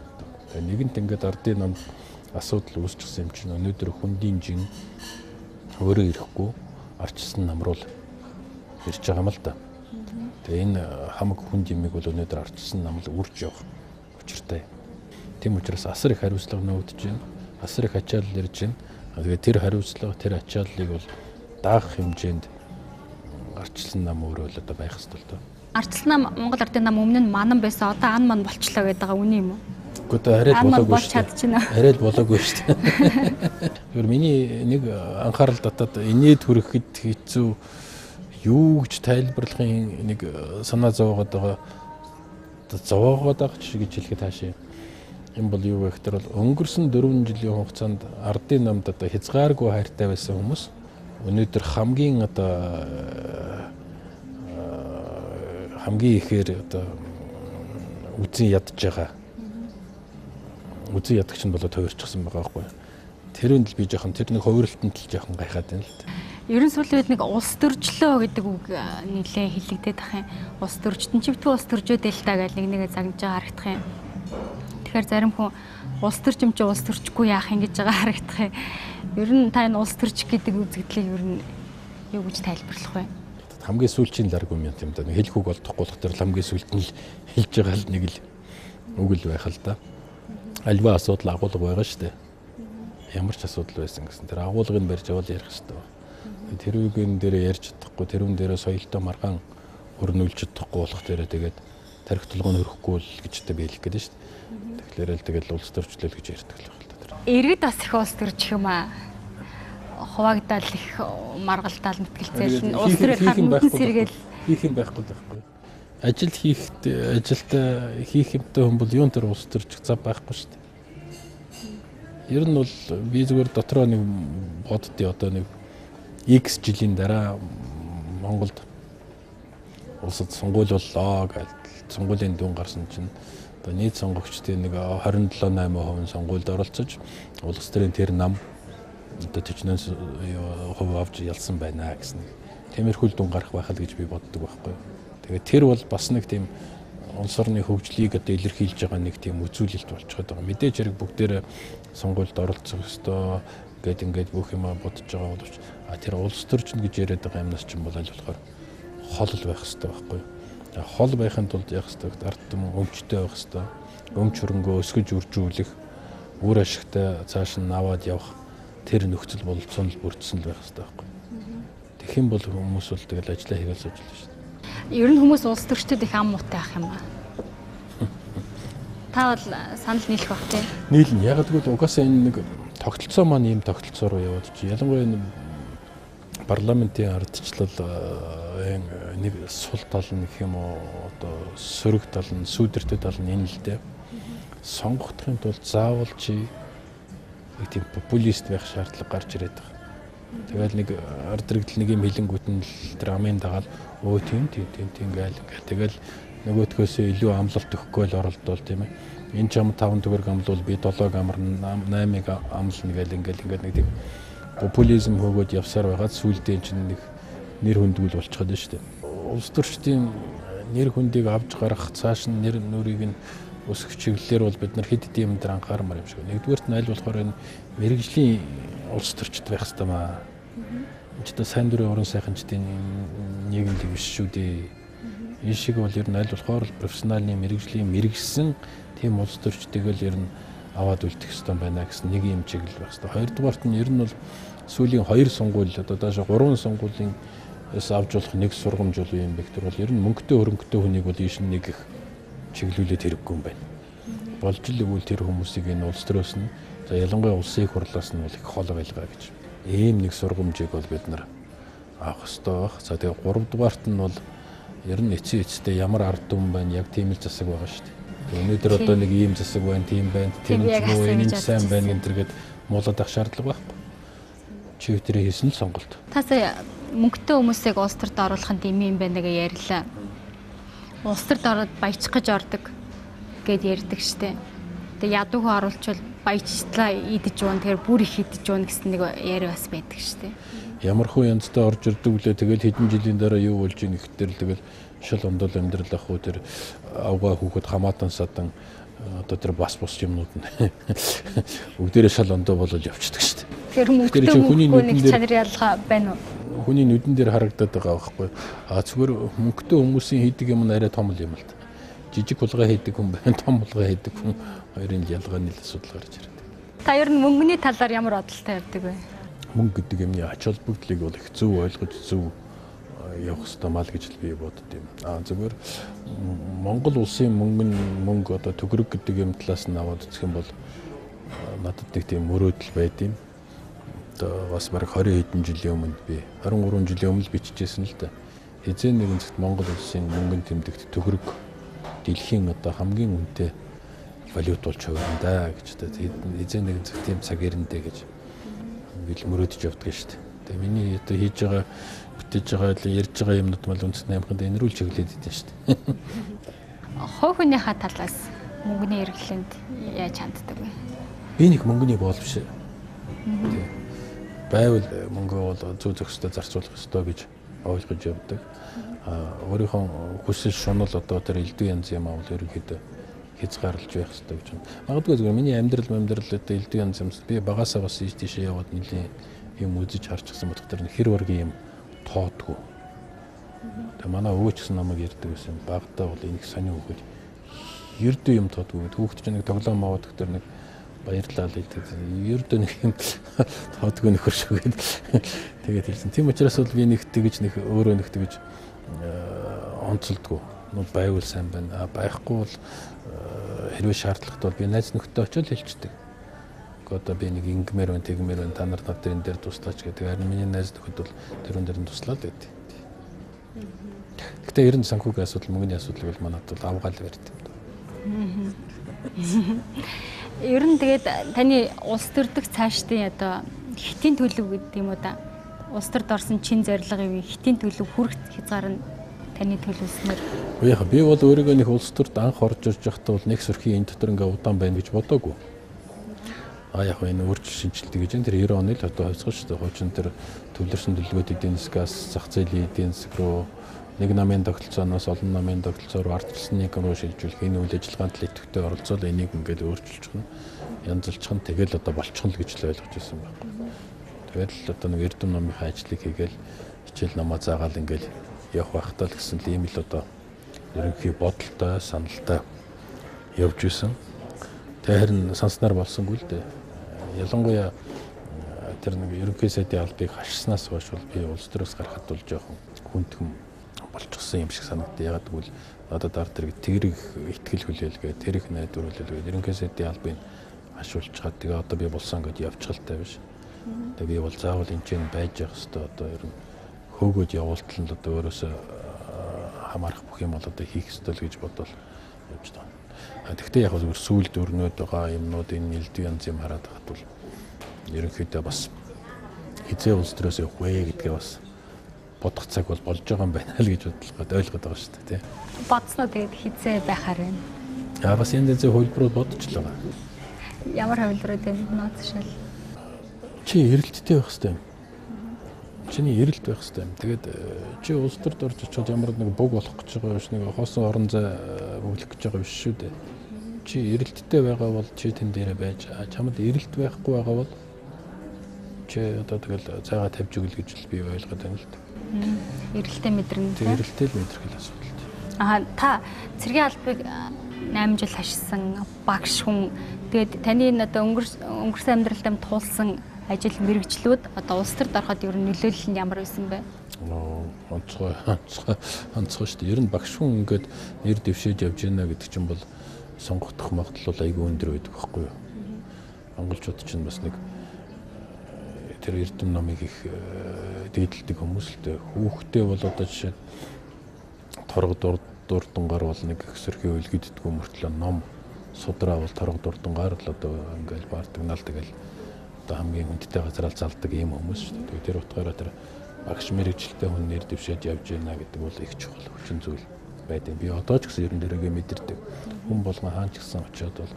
Тэгээ нэгэнт ингээд ардын нам асуудал үүсчихсэн юм чинь өнөөдөр хүндийн жин өөрөө ирэхгүй арчсан намруул ирж байгаа юм л да. Тэгээ энэ хамаг хүнд юмыг бол өнөөдөр арчсан нам л үрж явах учиртай. Тийм учраас асар их хариуцлага нөөдөж байна асар их ачаалал ирж байна. Тэгээд тэр хариуцлага, тэр ачааллыг бол даах хэмжээнд арчлан нам өөрөө л одоо байх хэрэгтэй л доо. Арчлан нам Монгол ардын нам өмнө нь манан байсан. Одоо ан ман болчлоо гэдэг байгаа үний юм уу? Гэхдээ арай л болоогүй шүү дээ. Арай л болоогүй шүү дээ. (laughs) Тэгэхээр миний нэг анхаарал татаад инээд хүрэхэд хэцүү юу гэж тайлбарлахын нэг санаа зовоогоод байгаа зовоогоод байгаа ч гэж хэлэхэд хаашаа юм бол юу вэ гэхээр бол өнгөрсөн 4 жилийн хугацаанд ардын намд одоо хязгааргүй хайртай байсан хүмүүс өнөөдөр хамгийн одоо хамгийн ихээр одоо үзэн ядж байгаа үзэн ядагч нь болоод хувирчихсан байгаа байхгүй тэрүүнд л би жоохон тэр нэг хувирлтанд л жоохон гайхаад байна л да Ерөн сүүлийн үед нэг улс төржлөө гэдэг үг нэлээ хилэгдээд ах юм. Улс төржтөн чивтгүү улс төржөөд л та гэж нэг нэгэ загнаж байгаа харагдах юм. Тэгэхээр зарим хүн улс төрчим чи улс төрчихгүй яах юм гэж байгаа харагдах юм. Ер нь та энэ улс төрчих гэдэг үзэгдлийг ер нь юу гэж тайлбарлах вэ? хамгийн сүүлчийн аргумент юм да. Хэлэх үг олдохгүй болох тэр хамгийн сүүлд нь хэлж байгаа л нэг л үг л байх л да. Альва асуудал агуулга байгаа шүү дээ. Ямар ч асуудал байсан гэсэн тэр агуулгыг барьж авал ярих хэрэгтэй. Тэр үгэн дээр ярьж чадахгүй тэрүүн дээр соёлтой маргаан өрнүүлж чадахгүй болох дээр тэгээд тарих толгойн хөрөхгүй л гэж тэ биелэх гэдэг шүү дээ. Тэгэхээр л тэгэл улс төрчлөл гэж ярьдаг л байна тэр. Иргэд бас их улс төрж юм аа. Хуваагдал их маргалдаал мэтгэлцээл нь улс төрөөр хагнан сэргээл хийх юм байхгүй байхгүй. Ажил хийхт ажилдаа хийх юмтай хүн бол юун тэр улс төрж зав байхгүй шүү дээ. Ер нь бол би зүгээр дотроо нэг боддتي одоо нэг X жилийн дараа Монголд улсад сонгуул боллоо гэж сонгуулийн дүн гарсан чинь одоо нийт сонгогчдын нэг 27 8% сонгуульд оролцож улс төрийн тэр нам одоо 48 хувь авч ялсан байна гэсэн. Тиймэрхүү дүн гарах байх л гэж би боддог байхгүй. Тэгээд тэр бол бас нэг тийм улс орны хөгжлийг одоо илэрхийлж байгаа нэг тийм үзүүлэлт болчиход байгаа. Мэдээж хэрэг бүгдээрээ сонгуульд оролцох ёстой гэд ингээд бүх юм бодож байгаа боловч а тэр улс төрчин гэж яриад байгаа юмнаас ч юм бол аль болохоор хол байх ёстой байхгүй. Хол байхын тулд яах ёстой гэхэд ард түмэн өмчтэй байх ёстой. Өмч хөрөнгөө өсгөж үржүүлэх, үр ашигтай цааш нь аваад явах тэр нөхцөл бололцоо нь бүрдсэн л байх ёстой байхгүй. Тэгэх юм бол хүмүүс бол тэгэл ажиллаа хийгээл сууж л шүү дээ. Ер нь хүмүүс улс төрчдөд их ам муутай ах юм аа. (laughs) Та бол санал нийлэх бах тий. Нийлнэ. Яг гэвэл угаасаа энэ нэг тогтолцоо маань ийм тогтолцоо руу яваад чи ялангуяа энэ парламентын ардчлал нэг сул тал нь гэх юм уу одоо сөрөг тал нь сүүдэртэй тал нь энэ л дээ. Сонгогдохын тулд заавал чи нэг тийм популист байх шаардлага гарч ирээд байгаа. Тэгэл нэг ард иргэдэл нэг юм хилэнгүүт нь л тэр амын дагаал өө тийм тийм тийм тийм гээл ингээл тэгэл нөгөөдгөөсөө илүү амлалт өгөхгүй л оролдвол тийм ээ. Энэ ч ам 5 төгрөг амлвал би 7-г амарна 8-ыг амлна гээл ингээл ингээд нэг тийм популизм хөөгөөд явсаар байгаад сүүлдээ чинь нэг нэр хүндгүүл болчиход байна шүү дээ. Улс төрчдийн нэр хүндийг авж гарах цааш нь нэр нүрийг нь өсгөх чиглэлээр бол бид нар хэд хэдийн юм дээр анхаармаар юм шиг. Нэгдүгээрт нь аль болохоор энэ мэрэгжлийн улс төрчд байх хэрэгтэй маа. Энд ч одоо сайн дурын орон сайханчдын нийгэм л биш шүү дээ. Энэ шиг бол ер нь аль болохоор профессионалны мэрэгжлийн мэрэгсэн тийм улс төрчдөг л ер нь аваад үлдэх хэрэгтэй байна гэсэн нэг юм чиглэл байх хэрэгтэй. Хоёрдугаарт нь ер нь бол сүүлийн хоёр сонгуул одоо даашаа гурван сонгуулийн эс авч болох нэг сургамж бол юм бэ гэдэг бол ер нь мөнгөтэй хөрөнгөтэй хүнийг бол ийш нэг их чиглүүлээд хэрэггүй юм байна. Болж л өгвөл тэр хүмүүсийг энэ улс төрөөс нь За ялангуяа улсын их хурлаас нь бол их хол байлгаа гэж. Ийм нэг сургамжийг бол бид нар авах хэрэгтэй байх. За тэгээ 3 дугаарт нь бол ер нь эцсийн эцтэй ямар ард түмэн байна яг тийм л засаг байгаа шүү дээ. Өнөөдөр одоо нэг ийм засаг байна, тийм байна, тийм ч уу, энэ сайн байна гэнтергээд муулаад авах шаардлага байхгүй. Чи өдрөө хийсэн л сонголт. Та сая мөнгөтэй хүмүүсийг улс төрд оруулахын дэмий юм байна гэж ярьлаа. Улс төрд ороод баяжчих гэж ордог гэд ярьдаг штеп. Тэгээ ядуу хөө оруулчвал баяжчлаа идэж уун тэгэхээр бүр их идэж уун гэсэн нэг яриа бас байдаг дээ. Ямар хөө янзтай орж ирдэг лээ тэгэл хэдэн жилийн дараа юу болж ийн ихтер л тэгэл шал ондол амьдрал ах уу тэр авгаа хүүхэд хамаатан садан одоо тэр бас бус юмнууд нь (laughs) бүгдээрээ шал ондоо болол явчихдаг шүү дээ. Тэгэхээр мөнгөтэй нэг чанар ялгаа байна уу? Хүний нүдэн дээр харагдаад байгаа байхгүй. А зүгээр мөнгөтэй хүмүүсийн хийдэг юм нь арай том юм л та жижиг булгаа хийдэг хүн байна, (laughs) том булгаа хийдэг хүн хоёрын ялгааны л асуудал гарч ирдэг. Та ер нь мөнгөний талаар ямар бодолтой явдаг вэ? Мөнгө гэдэг юмны ач холбогдлыг бол их зөв ойлгож зөв явах хэрэгтэй мал гэж би бодд юм. Аа зөвхөн Монгол улсын мөнгө мөнгө одоо төгрөг гэдэг юм талаас нь аваад үзэх юм бол надад нэг тийм мөрөөдөл байд юм. Одоо бас бараг 20 хэдэн жилийн өмнө би 23 жилийн өмнө бичижсэн л да. Хизээ нэгэн зэгт Монгол улсын мөнгөнд тэмдэгт төгрөг дэлхийн одоо хамгийн үнэтэй валют болж хувирна да гэж одоо эзэн нэгэн зөв тийм цаг ирэндэ гэж мөрөөдөж явдаг шүү дээ. Тэгээ миний одоо хийж байгаа бүтээж байгаа ярьж байгаа юмнууд мал үндэсний амханд энэрүүл чиглээд идэв шүү дээ. (laughs) Хой хүнийхээ талаас мөнгөний эргэлэнд яаж ханддаг вэ? Би нэг мөнгөний боол биш. Байвал мөнгөө бол зүү зөксөд зарцуулах ёстой гэж ойлгож явдаг өөрийнхөө хүсэл шунал одоо тэр элдв янз юм бол ерөнхийдөө хязгаарлаж байх хэрэгтэй гэж байна. Магадгүй зүгээр миний амьдрал амьдрал одоо элдв янз юмс би багасаа бас ийш тийшээ яваад нэлийн юм үзэж харчихсан бодох тэр хэр баргийн юм тоодгүй. Тэгээ манай өвөө ч гэсэн намайг ярьдаг байсан. Багтаа бол энийг сони хөхөд ердөө юм тодгүй. Хүүхэд чинь нэг тоглоом аваад өгтөр нэг баярлалаа л гэдэг. Ердөө нэг юм тодгүй нөхөр шүгээд тэгээд хэлсэн. Тийм учраас бол би нэг тэгж нэг өөрөө нэг тэгж онцолдгоо. Нүг байвал сайн байна. Байхгүй бол хэрвээ шаардлагатай бол би найз нөхдөд очиод хэлцдэг. Одоо би нэг ингэмээр байна, тэгмээр байна. Та нар над дээр энэ дээр туслаач гэдэг. Харин миний найз нөхөд бол тэрүүн дээр нь туслаад байдаг. Гэтэ ер нь санхүүгийн асуудал, мөнгөний асуудал бол манад бол авгаал барьд. Ер нь тэгээд таны улс төрдөх цаашдын одоо хитийн төлөв гэдэг юм уу да? Улс төрд орсон чин зорилго юм хитийн төлөв хүрэх хязгаар нь таны төлөвснөр. Яг би бол өөрийгөө нэг улс төрд анх орж ирж байхдаа бол нэг сөрхийн энэ дотор ингээ удаан байна гэж бодоагүй. А яг энэ өөрчлөлт шинжилдэг гэж энэ тэр 90 оны л одоо хувьцгаа шүү дээ. Хуучин тэр төвлөрсөн төлөвлөгөөт эдийн засгаас зах зээлийн эдийн засаг руу нэг намын тогтолцооноос олон намын тогтолцоор ардчилсан нэг руу шилжүүлэх энэ үйл ажиллагаанд л идэвхтэй оролцоол энийг ингээд өөрчилчих нь янзлчих нь тэгэл одоо болчих нь л гэж л ойлгож байсан байхгүй. Тэгэл одоо нэг эрдэм номынхаа ажлыг хийгээл хичээл намаа заагаал ингээд явах байхдаа л гэсэн л ийм л одоо ерөнхий бодолтой саналтай явж исэн. Тэр харин санснаар болсонгүй л дээ. Ялангуяа тэр нэг ерөнхий сайдын албыг хашснаас хойш бол би улс төрөөс гарахад бол жоохон хүндхэн болчихсон юм шиг санагдав. Ягаад гэвэл одоо дараа тэрэг тэрэг ихтгэл хүлээлгээ, тэрэг найдвар хүлээлгээ ерөнхий сайдын албыг ашуулж чад. Тэгээ одоо би болсон гэж явчихалтай биш. Тэгээ би бол заавал энэ ч байж явах хэвээр одоо ер нь хөөгөөд явуултал нь одоо өөрөөсөө хамаарах бүх юм бол одоо хийх ёстой л гэж бодвол явж байгаа. Тэгвэл яг зөв сүүлд өрнөд байгаа юмнууд энэ нэлээд янз юм хараад байхад бол ерөнхийдөө бас хизээ улс төрөөс явах вэ гэдгээ бас бодох цаг бол болж байгаа юм байна л гэж бодлогод ойлгоод байгаа шүү дээ тий. Бодсноо тэгээд хизээ байхаар байна. Аа бас энэ дэзээ хөлбрүүд бодож л байгаа. Ямар хөвлөрөөд юм нууцшаал. Чи эрэлттэй байх хэрэгтэй юм. Чиний эрэлт байх хэрэгтэй юм. Тэгээд э, чи улс төрд орж очиод ямар нэг буг болох гэж байгаа биш нэг хоосон орон зай э, бүглэх гэж байгаа биш шүү дээ. Чи эрэлттэй байгаа бол чи тэн дээрээ байж чамд эрэлт байхгүй байгаа бол чи одоо тэгэл цайгаа тавьж өгөл гэж би ойлгоод байна л да. Эрэлттэй мэдрэн. Тэг эрэлттэй л мэдрэх л асуудал. Аа та цэргийн албыг 8 жил хашсан багш хүн. Тэгээд таны энэ одоо өнгөрсөн амьдралдаа туулсан ажил мэрэгчлүүд одоо улс төрд ороход ер нь нөлөөлөл нь ямар байсан бэ? онцгой (laughs) онцгой онцгой шүү дээ. Ер нь багш хүн ингээд нэр дэвшээж явж байна гэдэг чинь бол сонгогдох магадлал айгүй өндөр байдаг байхгүй юу? Монголчууд чинь бас нэг тэр эрдэм номыг их э, дээдэлдэг хүмүүс л дээ. Хүүхдээ бол одоо жишээ торго дурдангаар бол нэг их сөрхий үлгэддэг мөртлөө ном судраа бол торго дурдангаар л одоо ингээл баардаг нал тэгэл одоо хамгийн хүндтэй газараа залдаг ийм хүмүүс шүү дээ. Тэр утгаараа тэр багш мэрэгчлээ хүн нэр дэвшээд явж байна гэдэг бол их чухал хүчин зүйл байдаг. Би одоо ч гэсэн ерөн дээрээ мэдэрдэг. Хүн болгон хаан ч гэсэн очиод бол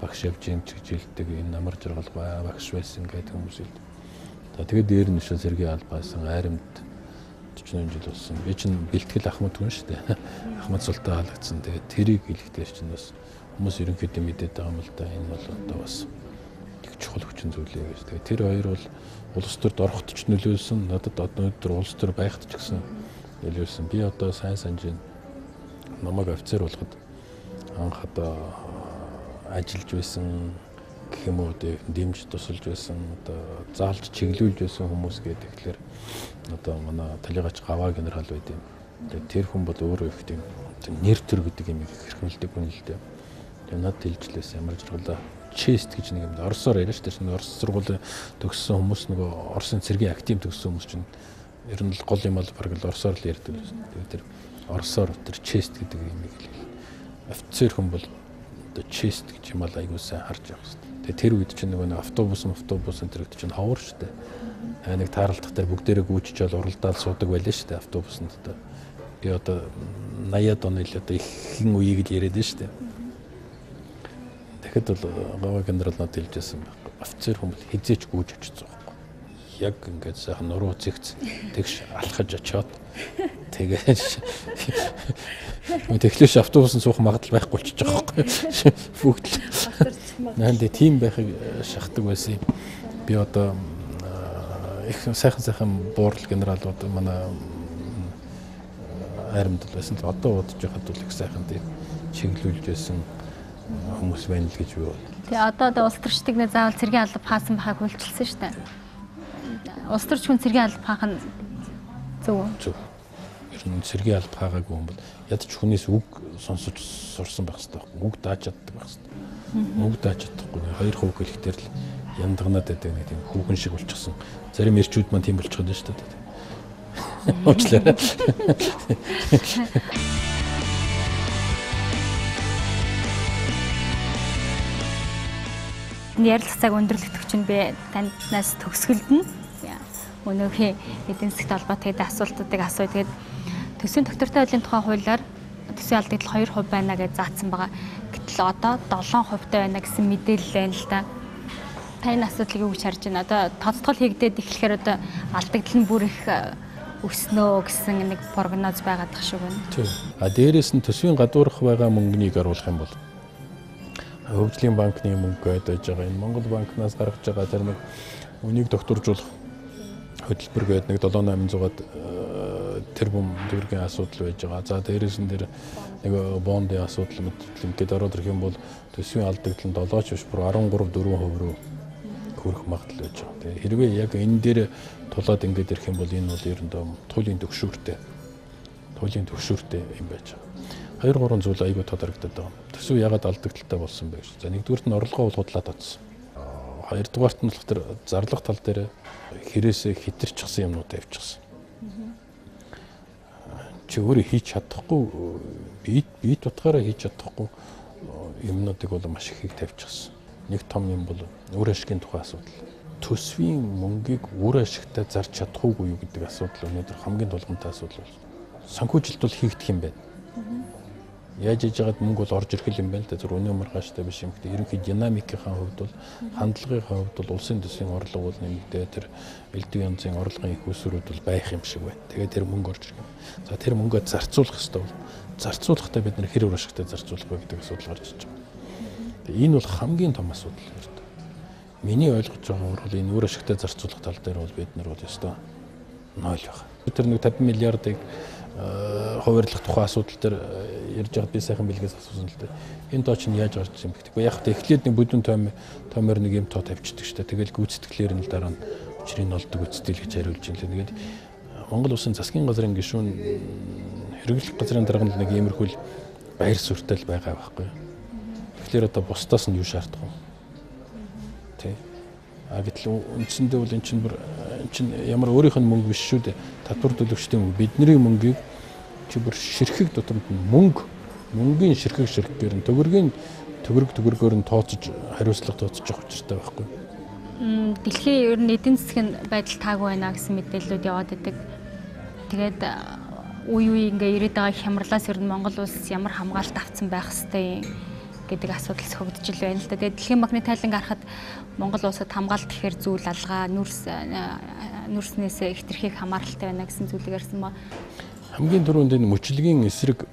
багш явж гин ч гэж хэлдэг. Энэ намар жаргал багш байсан гэдэг хүмүүс хэлдэг. За тэгээд дээр нь шил зэргийн албаасан айрамд 40 жил болсон. Би чинь бэлтгэл Ахмад хүн шүү дээ. (laughs) Ахмад султан хаалгацсан. Тэгээд тэрийг хэлэхдээ чинь бас хүмүүс ерөнхийдөө мэдээд байгаа юм л да. Энэ бол одоо бас чухал хүчин зүйлээ гэж. Тэгээд тэр хоёр бол улс төрд орохт ч нөлөөлсөн. Надад өнөөдөр улс төр байхад ч гэсэн нөлөөлсөн. Би одоо сайн санаж байна. Намайг офицер болгоход анх одоо ажиллаж байсан гэх юм уу дэмж тусалж байсан одоо заалж чиглүүлж байсан хүмүүс гэдэг тэгэхээр одоо манай талигач гаваа генерал байд юм. Тэр хүн бол өөрөө их тийм нэр төр гэдэг юм их хэрхмэлдэг хүн л дээ. Тэгээд над хэлжлээс ямар жаргалаа чест гэж нэг юм да орсоор яриа шүү дээ. Орос сургууль төгссөн хүмүүс нөгөө Оросын цэргийн актив төгссөн хүмүүс чинь ер нь л гол юм бол баг л орсоор л ярьдаг. Тэгээд тэр орсоор тэр чест гэдэг юм хэлээ. Офицер хүн бол одоо чест гэж юм ал айгуу сайн харж явах хэрэгтэй. Тэгээ тэр үед чинь нөгөө автобус автобус энэ төрөд чинь ховор штэ. Аа нэг тааралдах дээр бүгдээрээ гүйчж бол уралдаал суудаг байлаа штэ автобусанд одоо. Би одоо 80-аад оны л одоо ихэнх үеийг л яриад байна штэ. Тэгэхэд бол гава генерал над хэлжсэн байхгүй. Офицер хүмүүс хизээч гүйж очиж байгаа яг ингээд сайхан нуруу зэгц тэгш алхаж очоод тэгээд тэглэж автобусанд суух магадлал байхгүй болчихж байгаа байхгүй. Бүгд. Л наанд тийм байхыг шахдаг байсан би одоо их сайхан сайхан буурал генералууд манай айрамдал байсан. Одоо удаж байхад бол их сайхан тийм чиглүүлж байсан хүмүүс байна л гэж би байна. Тэгээ одоо одоо улс төрчдийг нэ заавал цэргийн алба хаасан байхаг үйлчилсэн шүү дээ. Улс төрч хүн цэргийн алба хаах нь зөв үү? Зөв. Ер нь цэргийн алба хаагаагүй хүн бол ядч хүнээс үг сонсож сурсан байх хэрэгтэй. Үг дааж чаддаг байх хэрэгтэй. Үг дааж чадахгүй. Хоёр хувь хэлэхтэр л яндагнаад байдаг нэг тийм хүүхэн шиг болчихсон. Зарим эрчүүд маань тийм болчиход байна шүү дээ. (laughs) Уучлаарай. (laughs) Ярилцаг өндөрлөгдөг чинь би таньнаас төгсгөлдөн өнөөгийн эдийн засгийн холбоотой асуултуудыг асууя. Тэгээд төсвийн доктортой байдлын тухай хуулиар төсвийн алдагдлал 2% байна гэж заасан байгаа. Гэтэл одоо 7% байна гэсэн мэдээлэл байна л да. Та энэ асуудлыг юу гэж харж байна? Одоо тодтгол хийгдээд эхлэхээр одоо алдагдал нь бүр их өснөө гэсэн нэг прогноз байгаад тах шиг байна. Тийм. А дээрэс нь төсвийн гадуурх байгаа мөнгөнийг оруулах юм бол хөгжлийн банкны мөнгө байдаг байгаа. Энэ Монгол банкнаас гаргаж байгаа тэр нэг үнийг докторжуулах хөтөлбөр гээд нэг 7800-аад тэрбум төгрөгийн асуудал байж байгаа. За дээрээс нь тэр нэг бондын асуудал мэт ингээд ороод ирэх юм бол төсвийн алдагдлын 7 ч биш бүр 13 4% рүү хүрэх магадлал байж байгаа. Тэгээ хэрвээ яг энэ дээр тулаад ингээд ирэх юм бол энэ бол ерөндөө туйлын төгшүүртэй туйлын төгшүүртэй юм байж байгаа. Хоёр гурван зүйл айгүй тодорхойлогдод байгаа. Төсөв ягаад алдагдaltaй болсон бэ гэж. За нэгдүгürt нь орлогоо бол худлаад татсан. Хоёрдугаарт нь болохоор зарлах тал дээр хэрээсээ хитэрчихсэн юмнууд авчихсан. Чи өөрөө хийж чадахгүй бие бие тутгаараа хийж чадахгүй юмнуудыг бол маш их тавьчихсан. Нэг том юм бол үр ашигын тухай асуудал төсвийн мөнгийг үр ашигтай зарж чадахгүй юу гэдэг асуудал өнөөдөр хамгийн тулгамтай асуудал байна. Санхүүжилт бол хийгдэх юм байна. Яаж иж яагаад мөнгө бол орж ирэх юм байна л да зөв өнөө маргааштай биш юм гэхдээ ерөнхий динамикийн хувьд бол хандлагын хувьд бол улсын төсвийн орлого бол нэмэгдээ тэр элдв янзын орлогын их усрууд бол байх юм шиг байна. Тэгээд тэр мөнгө орж ирэх юм. За тэр мөнгөө зарцуулах хэрэгтэй бол зарцуулахдаа бид нэр хэр үр ашигтай зарцуулах вэ гэдэг асуудал гарч иж байгаа. Тэгээ энэ бол хамгийн том асуудал. Миний ойлгож байгаа бол энэ үр ашигтай зарцуулах тал дээр бол бид нар бол ёстой нойл байна. Тэр нэг 50 миллиардыг хуваарлах тухай асуудал дээр ярьж байгаад би сайхан бэлгээс асуусан л дээ. Энэ доо чинь яаж гарч ирсэн бэ гэдэг. Яг та эхлээд нэг бүдүүн тойм тоймоор нэг юм тоо тавьчихдаг шүү дээ. Тэгэл гүйцэтгэлээр нь дараа нь учрыг олдог үстэл гэж хариулж юм л. Тэгээд Монгол Улсын засгийн газрын гишүүн хэрэглэх газрын дарганд нэг иймэрхүүл баяр суурьтай л байгаа байхгүй. Тэгэхээр одоо бусдаас нь юу шаардах вэ? тий. А гэтэл үндсэндээ бол эн чинь эн чинь ямар өөрийнх нь мөнгө биш шүү дээ. Татвар төлөгчдийн мөнгө. Бидний мөнгийг чи бүр ширхэг дотор мөнгө мөнгөний ширхэг ширхгээр нь төгрөгийн төгрөг төгрөгөөр нь тооцож хариуцлага тооцож явах учиртай байхгүй. Дэлхийн ер нь эдийн засгийн байдал таагүй байна гэсэн мэдээллүүд яваад байдаг. Тэгээд үе үе ингээ ирээд байгаа хямралаас ер нь Монгол улс ямар хамгаалалт авсан байх хэвтэй гэдэг асуудал сөхөгдөж л байна л да. Тэгээд дэлхийн банкны тайланг харахад Монгол улсад хамгаалалт гэхэр зүйл алгаа нүрс нүрснээс хитрхийг хамааралтай байна гэсэн зүйлийг ярьсан ба. Хамгийн түрүүнд энэ мөчлөгийн эсрэг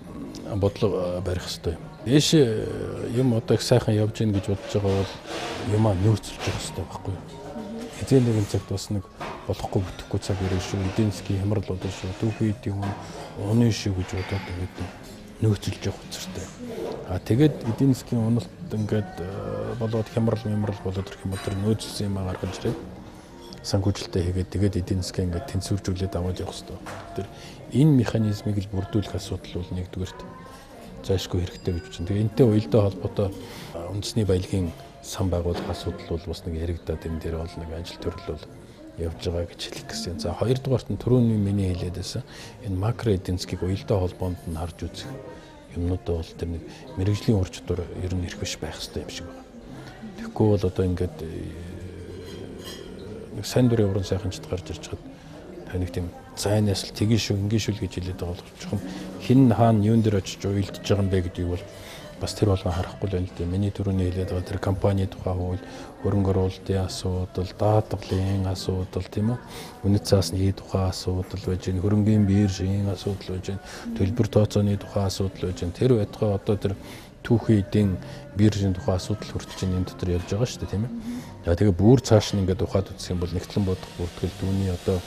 бодлого барих хэрэгтэй. Дээш юм одоо их сайхан явж гин гэж бодож байгаа бол юмаа нөөцлж явах хэрэгтэй байхгүй юу? Эзэн нэгэн цагт бас нэг болохгүй бүтэхгүй цаг ирэх шүү. Эдийн засгийн хямрал болоо шүү. Түүхий эдийн хүн уны шүү гэж бодоод тэгээд нөөцлж явах учиртай. А тэгээд эдийн засгийн уналт ингээд болоод хямрал хямрал болоод ирэх юм бол тэр нөөцлсөн юм гаргаж ирээд санхүүжилтээ хийгээд тэгээд эдийн засгийн ингээд тэнцвэржүүлээд аваад явах хэрэгтэй. Тэр энэ механизмыг л бүрдүүлэх асуудал бол нэгдүгээрт зайлшгүй хэрэгтэй гэж байна. Тэгээ энтэй уялдаа холбоотой үндэсний баялагын сан байгуулах асуудал бол бас нэг яригадаад энэ дээр бол нэг ажил төрөл бол явж байгаа гэж хэлэх гэсэн. За хоёрдугаарт нь түрүүний миний хэлээд байсан энэ макро эдийн засгийг уялдаа холбоонд нь харж үзэх юмнуудаа бол тэр нэг мэрэгжлийн ур чадвар ер нь ирэх биш байх хэрэгтэй юм шиг байна. Тэгэхгүй бол одоо ингээд сайн дурын уран сайханчд гарч ирж хад та нэг тийм зайнаас л тгий шүү ингийн шүү гэж хэлээд байгаа болчихсон. Хин хаана юун дээр очиж уйлдж байгаа юм бэ гэдгийг бол бас тэр болгон харахгүй л байна л дээ. Миний түрүүний хэлээд байгаа тэр компани тухай хууль, хөрөнгө оруулалтын асуудал, даатгалын асуудал тийм үү? Үнэт цаасны тухай асуудал байж гэн, хөрөнгөний биржийн асуудал байж гэн, төлбөр тооцооны тухай асуудал байж гэн. Тэр байтугай одоо тэр түүхий эдийн биржийн тухай асуудал хүртэл энэ дотор явж байгаа шүү дээ тийм ээ. За тэгээ бүр цааш нь ингээд ухаад үзэх юм бол нэгтлэн бодох бүртгэл түүний одоо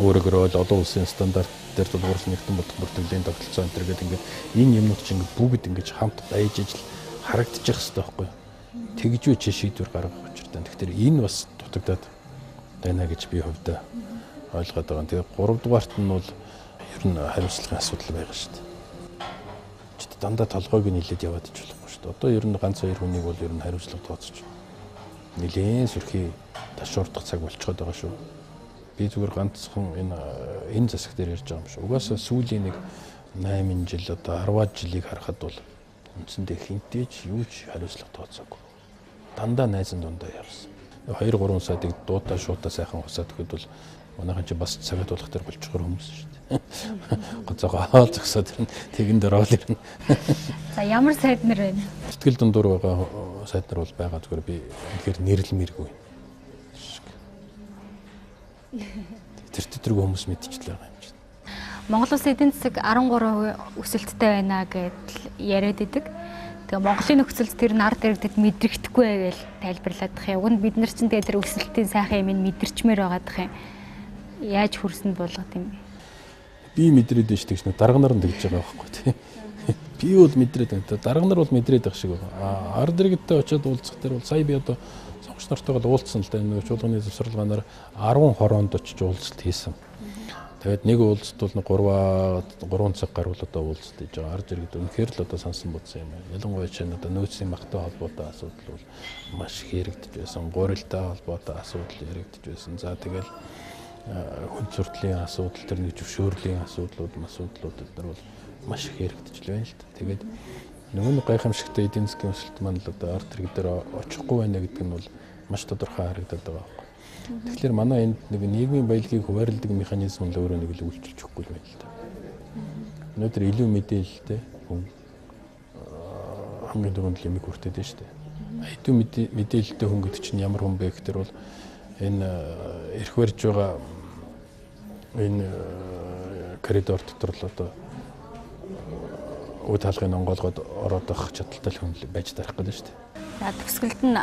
өөрөөр бол олон улсын стандарт дээр тулгуурлын нэгэн бодох бүртгэлийн тогтолцоо энэ төр гэдэг ингээд энэ юмнууд чинь ингээд бүгд ингээд хамт байж ижил харагдчих хэвээр байхгүй. Тэгж үе чи шийдвэр гаргах учиртай. Тэгэхээр энэ бас дутагдаад байна гэж би хувьдаа ойлгоод байгаа. Тэгээ 3 дугаарт нь бол ер нь хариуцлагын асуудал байгаа шүү дээ. Чид дандаа толгойг нь хилээд яваад ич болохгүй шүү дээ. Одоо ер нь ганц хоёр хүнийг бол ер нь хариуцлага тооцож нилээн сүрхий ташуурдах цаг болчиход байгаа шүү. Би зүгээр ганцхан энэ энэ засаг дээр ярьж байгаа юм шүү. Угаасаа сүүлийн нэг 8 жил одоо 10-аад жилийг харахад бол үндсэндээ хинтээч юу ч хариуцлага тооцоогүй. Дандаа найзан дундаа явсан. 2 3 садыг дуудаа шуудаа сайхан хусаад өгөхөд бол манайхан чи бас цагт болох төр болчихгоор хүмүүс шүү дээ. (laughs) Гоцоогоо хаал зогсоод ирнэ. Тэгэн оол ирнэ. За ямар сайд нар байна? Сэтгэл дундуур байгаа сайд нар бол байгаа зүгээр би үнэхээр нэрлэмэргүй. Тэр төдрөг хүмүүс мэдчихлээ байгаа юм чинь. Монгол Улсын эдийн засаг 13% өсөлттэй байна гэдэл яриад идэг. Тэгээ Монголын нөхцөлд тэр нар дэрэгдэд мэдрэгдэхгүй гэж тайлбарлаад байгаа юм. Уг нь бид нар чинь тэгээ тэр өсөлтийн сайхан юм мэдэрчмээр байгаа юм. Яаж хүрсэнд болгох юм бэ? Би мэдрээд байж тэгш нэг дарга нар нь тэгж байгаа байхгүй тий. Би бол мэдрээд байна. Дарга нар бол мэдрээд байх шиг байна. Ард дэрэгдээ очиод уулзах тэр бол сая би одоо сонгогч нартайгаа уулзсан л да нэг чуулганы завсралгаанаар 10 хороонд очиж уулзалт хийсэн. Тэгээд нэг уулзалт бол 3 3 цаг гаруул одоо уулзалт хийж байгаа. Ард иргэд үнэхээр л одоо сансан бодсон юм байна. Ялангуяа чинь одоо нөөцийн багтай холбоотой асуудал бол маш их яригдж байсан. Гурилтай холбоотой асуудал яригдж байсан. За тэгэл хүн сурдлын асуудал тэр нэг зөвшөөрлийн асуудлууд асуудлууд эдгээр бол маш их яригдж л байна л та. Тэгээд нөгөө нэг гайхамшигтай эдийн засгийн өсөлт маань л одоо ард иргэд дээр очихгүй байна гэдэг нь бол маш тодорхой харагдаад байгаа байхгүй. Тэгэхээр манай энд нэг нийгмийн баялагийг хуваарлдаг механизм л өөрөө нэг л үйлчилж өгөхгүй л байна л да. Өнөөдөр илүү мэдээлэлтэй хүн хамгийн түрүүнд лимиг хүртээд байна шүү дээ. Хэдэн мэдээлэлтэй хүн гэдэг чинь ямар хүн бэ гэхээр бол энэ эрх барьж байгаа энэ коридор дотор л одоо үд хаалгын онгоолгоод ороод авах чадaltaй хүн байж тарах гэдэг шүү дээ. За төгсгөлд нь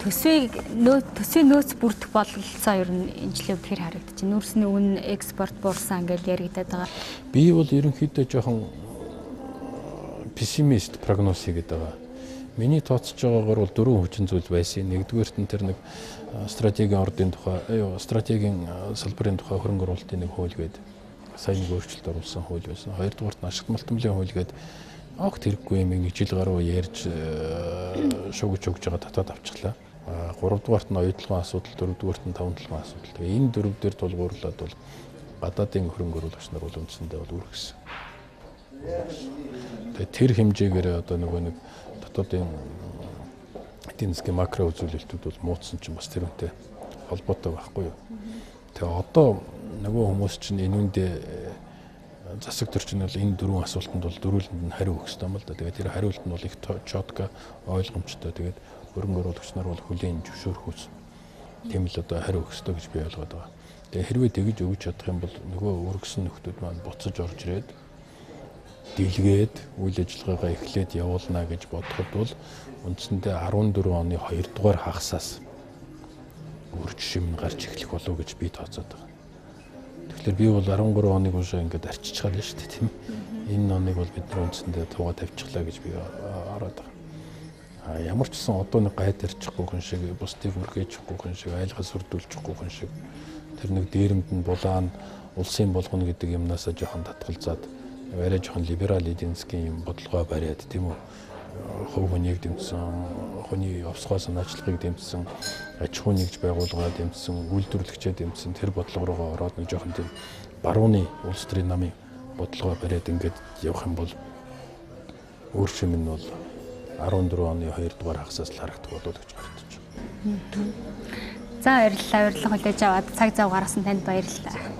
төсвийг төсвийн нөөц бүрдэх бололцоо ер нь энэ жилийн хэр харагдчих. Нүүрсний үн экспорт буурсан гэж яригадаад байгаа. Би бол ерөнхийдөө жоохон пессимист прогноз хийгээд байгаа. Миний тооцож байгаагаар бол дөрвөн хүчин зүйл байсан. Нэгдүгээрт нь тэр нэг стратегийн ордын тухай, стратегийн салбарын тухай хөрөнгө оруулалтын нэг хууль гээд сайн нэг өөрчлөлт оруулсан хууль байсан. Хоёрдугаарт нь ашигт малтмлын хууль гээд огт хэрэггүй юм нэг жил гаруй ярьж шугж өгж байгаа татаад авчихлаа. 3 дугаарт нь оюутлогын асуудал, 4 дугаарт нь таван толгойн асуудал. Энэ дөрөв дээр тулгуурлаад бол гадаадын хөрөнгө оруулагч нар бол үндсэндээ бол үргэсэн. Тэгээ тэр хэмжээгээр одоо нөгөө нэг дотоодын эдийн засгийн макро үзүүлэлтүүд бол муудсан чинь бас тэрүүнтэй холбоотой байхгүй юу. Тэгээ одоо нөгөө хүмүүс чинь энүүндээ засаг төрчин бол энэ дөрвөн асуултанд бол дөрүүлэнд нь хариу өгөх ёстой юм л да. Тэгээд тэр хариулт нь бол их чотка ойлгомжтой. Тэгээд хөрөнгө оруулагч нар бол хүлийн зөвшөөрөх үс тийм л одоо хариу өгөх ёстой гэж би ойлгоод байгаа. Тэгээ хэрвээ тэгж өгч чадах юм бол нөгөө өргөсөн нөхдүүд маань буцаж орж ирээд дэлгээд үйл ажиллагаагаа эхлээд явуулна гэж бодоход бол үндсэндээ 14 оны 2 дугаар хагасаас үрж шим гарч эхлэх болов гэж би тооцоод байгаа. Тэгэхээр би бол 13 оныг уушаа ингээд арчиж байгаа шүү дээ тийм. Энэ оныг бол бид нар үндсэндээ тууга тавьчихлаа гэж би ороод байгаа. А ямар ч гэсэн одоо нэг гайд арчихгүй хүн шиг, бусдыг үргээчихгүй хүн шиг, айлгал сүрдүүлчихгүй хүн шиг тэр нэг дээрэмд нь булаан улсын болгоно гэдэг юмнасаа жоохон татгалзаад арай жоохон либерал эдийн засгийн юм бодлогоо бариад тийм үү хувь хүнийг дэмжсэн, хүний овсгоо санаачлагыг дэмжсэн, аж ахуй нэгж байгууллагаа дэмжсэн, үйлдвэрлэгчээ дэмжсэн тэр бодлого руугаа ороод нэг жоохон тийм барууны улс төрийн намын бодлогоо бариад ингээд явах юм бол өөр шим нь бол 14 оны 2 дугаар хагасаас л харагдах болов гэж бодож байна. За баярлалаа. Урилга хүлээж аваад цаг зав гаргасан танд баярлалаа.